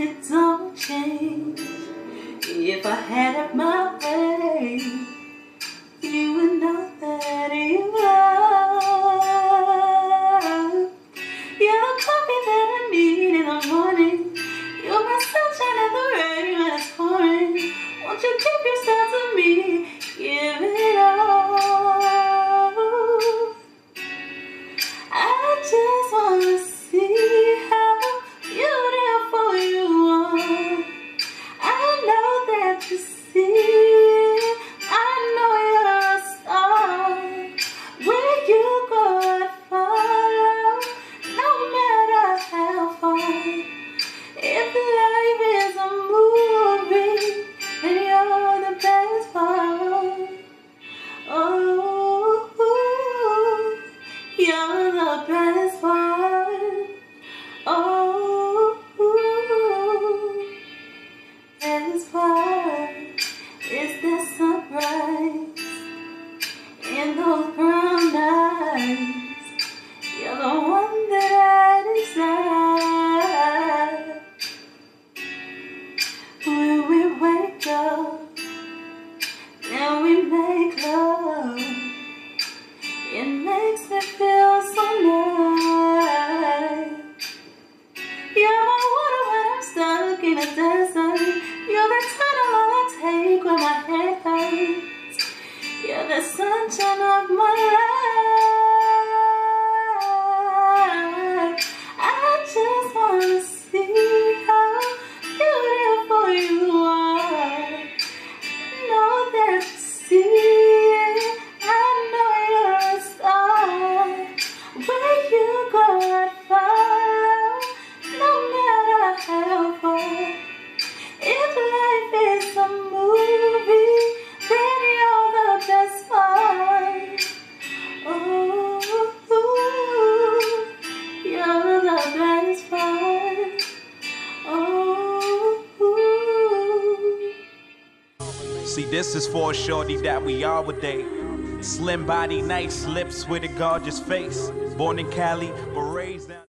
it's all changed. If I had it my way, you would not that you are. You're the coffee that I need in the morning. You're my sunshine in the rain when it's pouring. Won't you give you're the best part. Desert. You're the tunnel I take when my head hurts. You're the sunshine of my life. See, this is for a shorty that we all would date. Slim body, nice lips with a gorgeous face. Born in Cali, but raised down.